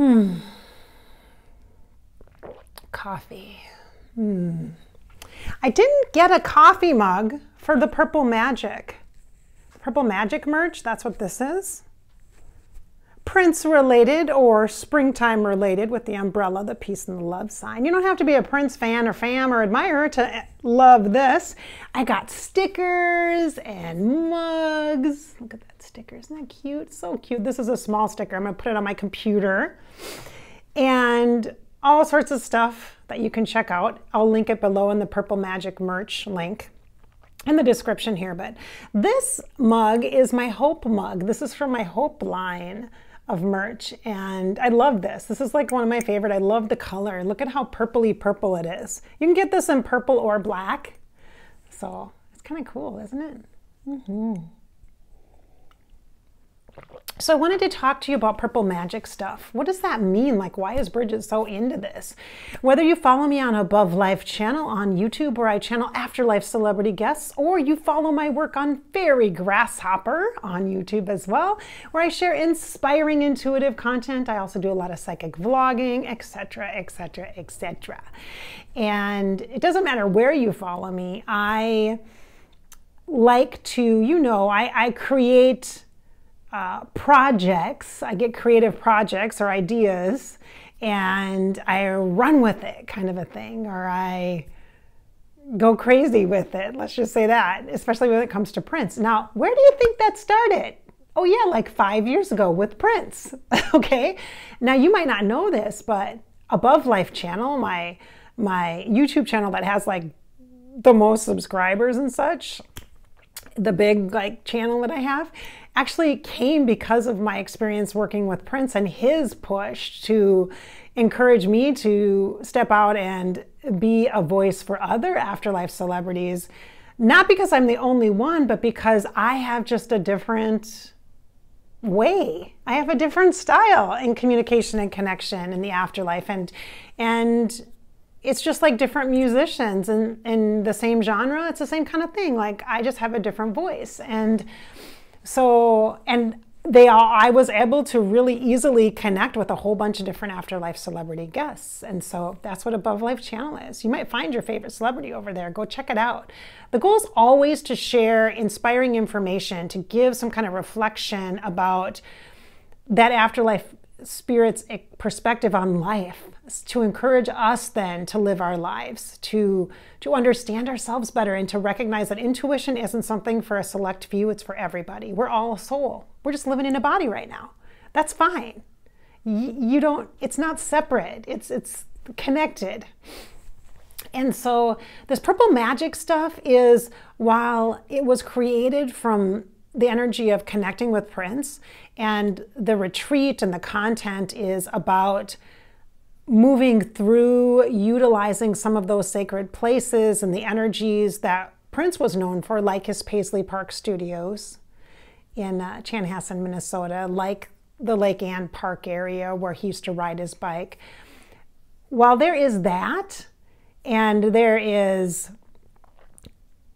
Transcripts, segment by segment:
Hmm. Coffee. Hmm. I didn't get a coffee mug for the Purple Magic. Purple Magic merch, that's what this is. Prince related or springtime related with the umbrella, the peace and the love sign. You don't have to be a Prince fan or fam or admirer to eh, love this. I got stickers and mugs. Look at that sticker. Isn't that cute? So cute. This is a small sticker. I'm going to put it on my computer. And all sorts of stuff that you can check out. I'll link it below in the Purple Magic merch link in the description here. But this mug is my Hope mug. This is from my Hope line of merch and I love this. This is like one of my favorite. I love the color. Look at how purpley purple it is. You can get this in purple or black. So it's kind of cool, isn't it? Mm -hmm. So I wanted to talk to you about purple magic stuff. What does that mean? Like, why is Bridgette so into this? Whether you follow me on Above Life channel on YouTube where I channel afterlife celebrity guests, or you follow my work on Fairy Grasshopper on YouTube as well, where I share inspiring intuitive content. I also do a lot of psychic vlogging, etc., etc., etc. And it doesn't matter where you follow me. I like to, you know, I, I create uh, projects. I get creative projects or ideas and I run with it, kind of a thing, or I go crazy with it. Let's just say that, especially when it comes to Prince. Now, where do you think that started? Oh, yeah, like five years ago with Prince. okay. Now, you might not know this, but Above Life channel, my my YouTube channel that has like the most subscribers and such, the big like channel that I have, actually came because of my experience working with Prince and his push to encourage me to step out and be a voice for other afterlife celebrities. Not because I'm the only one, but because I have just a different way. I have a different style in communication and connection in the afterlife. And and it's just like different musicians and in the same genre. It's the same kind of thing. Like I just have a different voice. And so, and they all, I was able to really easily connect with a whole bunch of different afterlife celebrity guests. And so that's what Above Life channel is. You might find your favorite celebrity over there. Go check it out. The goal is always to share inspiring information, to give some kind of reflection about that afterlife spirit's eh, perspective on life to encourage us then to live our lives to to understand ourselves better and to recognize that intuition isn't something for a select few it's for everybody. We're all a soul. We're just living in a body right now. That's fine. You, you don't it's not separate. It's it's connected. And so this purple magic stuff is while it was created from the energy of connecting with Prince. And the retreat and the content is about moving through, utilizing some of those sacred places and the energies that Prince was known for, like his Paisley Park Studios in uh, Chanhassen, Minnesota, like the Lake Ann Park area where he used to ride his bike. While there is that, and there is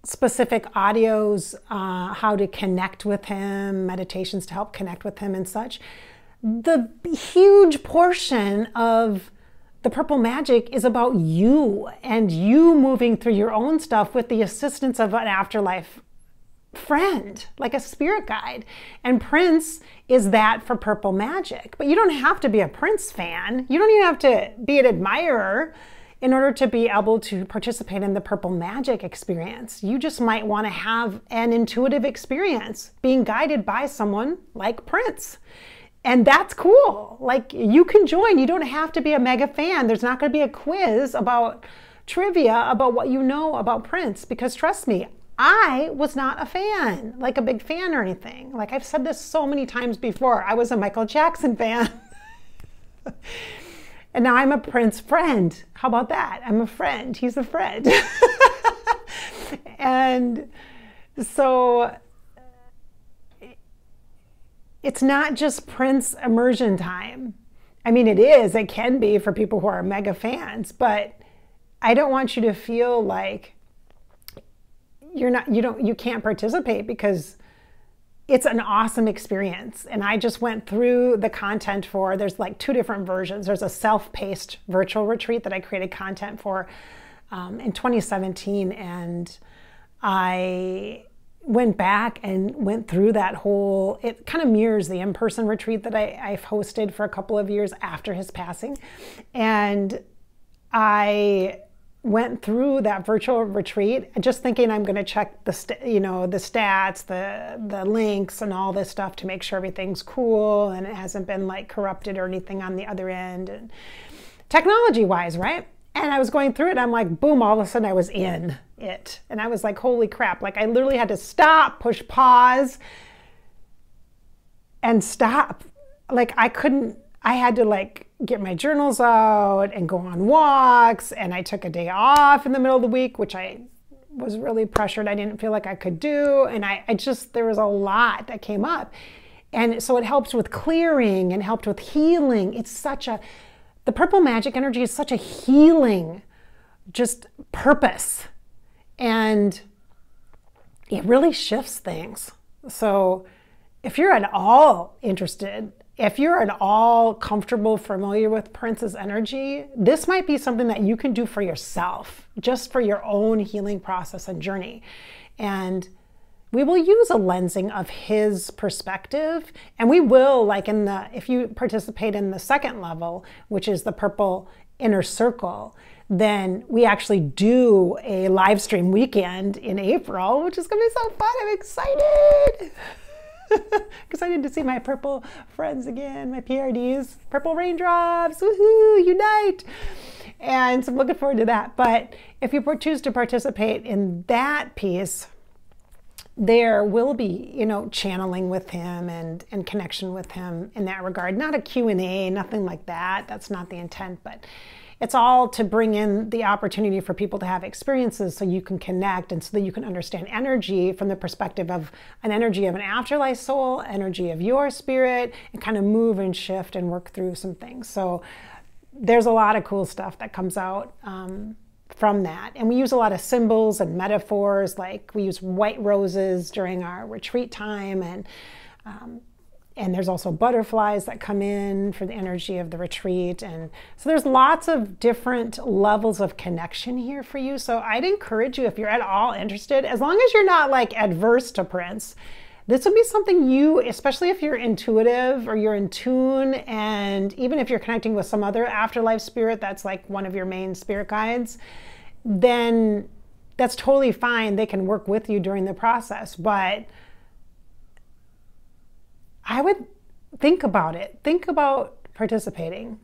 specific audios, uh, how to connect with him, meditations to help connect with him, and such. The huge portion of the purple magic is about you and you moving through your own stuff with the assistance of an afterlife friend, like a spirit guide. And Prince is that for purple magic. But you don't have to be a Prince fan, you don't even have to be an admirer in order to be able to participate in the purple magic experience. You just might want to have an intuitive experience being guided by someone like Prince. And that's cool. Like you can join. You don't have to be a mega fan. There's not going to be a quiz about trivia about what you know about Prince because trust me, I was not a fan, like a big fan or anything. Like I've said this so many times before. I was a Michael Jackson fan. And now I'm a Prince friend. How about that? I'm a friend. He's a friend. and so it's not just Prince immersion time. I mean, it is, it can be for people who are mega fans, but I don't want you to feel like you're not, you don't, you can't participate because it's an awesome experience. And I just went through the content for, there's like two different versions. There's a self paced virtual retreat that I created content for um, in 2017. And I went back and went through that whole, it kind of mirrors the in person retreat that I, I've hosted for a couple of years after his passing. And I went through that virtual retreat just thinking I'm going to check the you know the stats, the the links and all this stuff to make sure everything's cool and it hasn't been like corrupted or anything on the other end and technology wise, right? And I was going through it and I'm like boom all of a sudden I was in it. And I was like holy crap, like I literally had to stop, push pause and stop. Like I couldn't I had to like get my journals out and go on walks. And I took a day off in the middle of the week, which I was really pressured. I didn't feel like I could do. And I, I just, there was a lot that came up. And so it helped with clearing and helped with healing. It's such a, the purple magic energy is such a healing, just purpose. And it really shifts things. So if you're at all interested if you're at all comfortable, familiar with Prince's energy, this might be something that you can do for yourself, just for your own healing process and journey. And we will use a lensing of his perspective. And we will, like in the, if you participate in the second level, which is the purple inner circle, then we actually do a live stream weekend in April, which is gonna be so fun. I'm excited. excited to see my purple friends again, my PRDs, purple raindrops, woohoo, unite. And so I'm looking forward to that. But if you choose to participate in that piece, there will be, you know, channeling with him and, and connection with him in that regard. Not a Q&A, nothing like that. That's not the intent, but it's all to bring in the opportunity for people to have experiences so you can connect and so that you can understand energy from the perspective of an energy of an afterlife soul, energy of your spirit, and kind of move and shift and work through some things. So there's a lot of cool stuff that comes out. Um, from that. And we use a lot of symbols and metaphors, like we use white roses during our retreat time and um, and there's also butterflies that come in for the energy of the retreat. And so there's lots of different levels of connection here for you. So i'd encourage you if you're at all interested as long as you're not like adverse to prince this would be something you especially if you're intuitive or you're in tune and even if you're connecting with some other afterlife spirit that's like one of your main spirit guides then that's totally fine. They can work with you during the process. But I would think about it. Think about participating.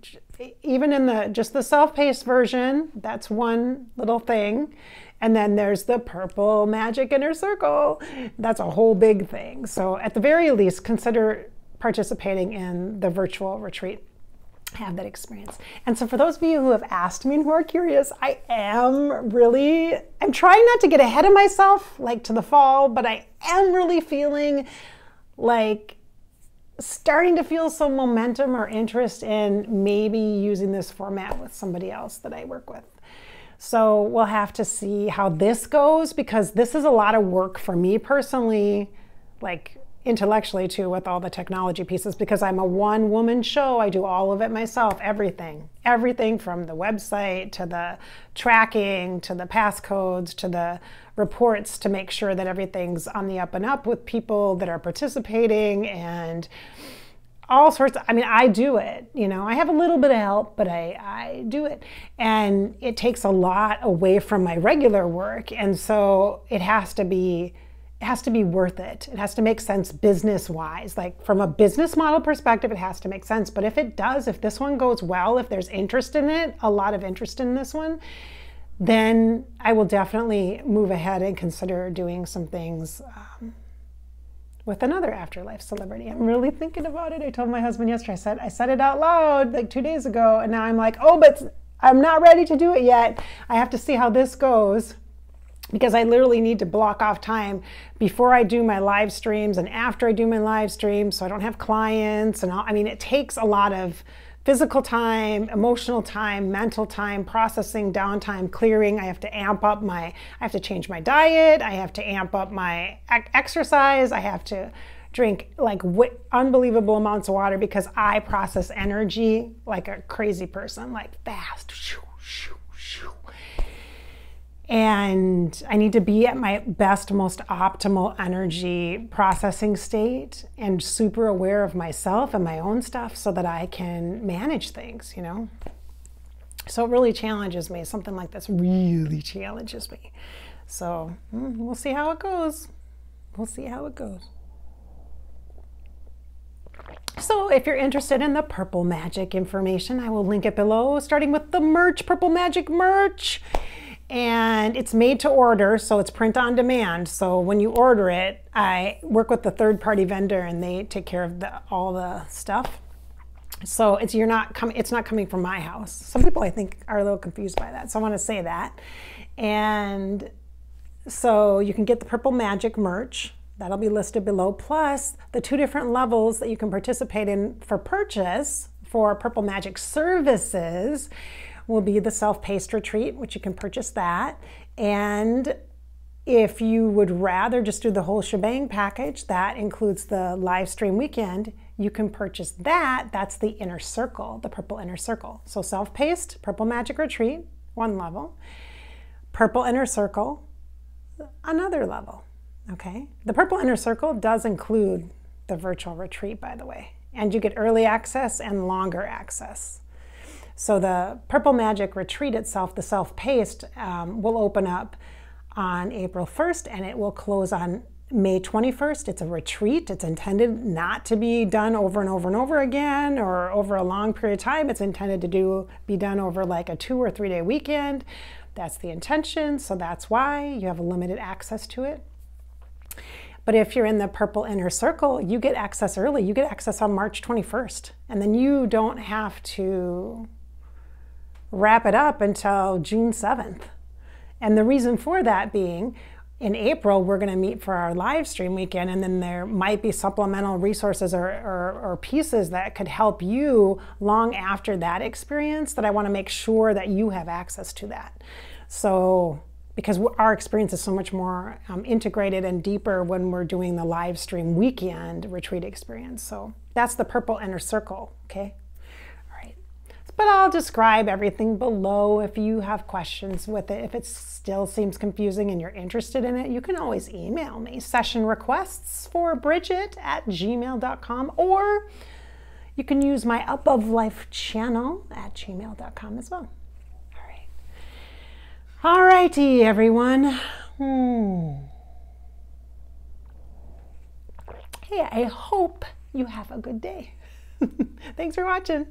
Even in the just the self-paced version, that's one little thing. And then there's the purple magic inner circle. That's a whole big thing. So at the very least, consider participating in the virtual retreat. Have that experience. And so for those of you who have asked me and who are curious, I am really, I'm trying not to get ahead of myself like to the fall, but I am really feeling like starting to feel some momentum or interest in maybe using this format with somebody else that I work with. So we'll have to see how this goes because this is a lot of work for me personally, like intellectually too, with all the technology pieces because I'm a one woman show. I do all of it myself, everything. Everything from the website to the tracking to the passcodes to the reports to make sure that everything's on the up and up with people that are participating and all sorts of, I mean, I do it, you know, I have a little bit of help, but I, I do it. And it takes a lot away from my regular work. And so it has to be, it has to be worth it. It has to make sense business wise. Like from a business model perspective, it has to make sense. But if it does, if this one goes well, if there's interest in it, a lot of interest in this one, then I will definitely move ahead and consider doing some things um, with another afterlife celebrity. I'm really thinking about it. I told my husband yesterday, I said, I said it out loud like two days ago, and now I'm like, oh, but I'm not ready to do it yet. I have to see how this goes because I literally need to block off time before I do my live streams and after I do my live streams so I don't have clients and all. I mean, it takes a lot of physical time, emotional time, mental time, processing, downtime, clearing. I have to amp up my, I have to change my diet. I have to amp up my exercise. I have to drink like unbelievable amounts of water because I process energy like a crazy person, like fast. And I need to be at my best, most optimal energy processing state and super aware of myself and my own stuff so that I can manage things, you know? So it really challenges me. Something like this really challenges me. So mm, we'll see how it goes. We'll see how it goes. So if you're interested in the Purple Magic information, I will link it below, starting with the merch, Purple Magic merch and it's made to order, so it's print on demand. So when you order it, I work with the third party vendor and they take care of the, all the stuff. So it's you're not coming it's not coming from my house. Some people I think are a little confused by that. So I want to say that. And so you can get the Purple Magic merch. That'll be listed below plus the two different levels that you can participate in for purchase for Purple Magic services will be the self-paced retreat, which you can purchase that. And if you would rather just do the whole shebang package, that includes the live stream weekend, you can purchase that. That's the inner circle, the purple inner circle. So self-paced, purple magic retreat, one level. Purple inner circle, another level. Okay. The purple inner circle does include the virtual retreat, by the way. And you get early access and longer access. So the Purple Magic retreat itself, the self-paced, um, will open up on April 1st and it will close on May 21st. It's a retreat. It's intended not to be done over and over and over again or over a long period of time. It's intended to do be done over like a two or three day weekend. That's the intention. So that's why you have a limited access to it. But if you're in the purple inner circle, you get access early. You get access on March 21st. And then you don't have to wrap it up until June 7th. And the reason for that being, in April, we're going to meet for our live stream weekend, and then there might be supplemental resources or, or, or, pieces that could help you long after that experience that I want to make sure that you have access to that. So, because our experience is so much more um, integrated and deeper when we're doing the live stream weekend retreat experience. So, that's the purple inner circle, okay? But I'll describe everything below if you have questions with it. If it still seems confusing and you're interested in it, you can always email me session requests for Bridgette at gmail.com or you can use my Above Life channel at gmail.com as well. All right. All righty, everyone. Hmm. Hey, I hope you have a good day. Thanks for watching.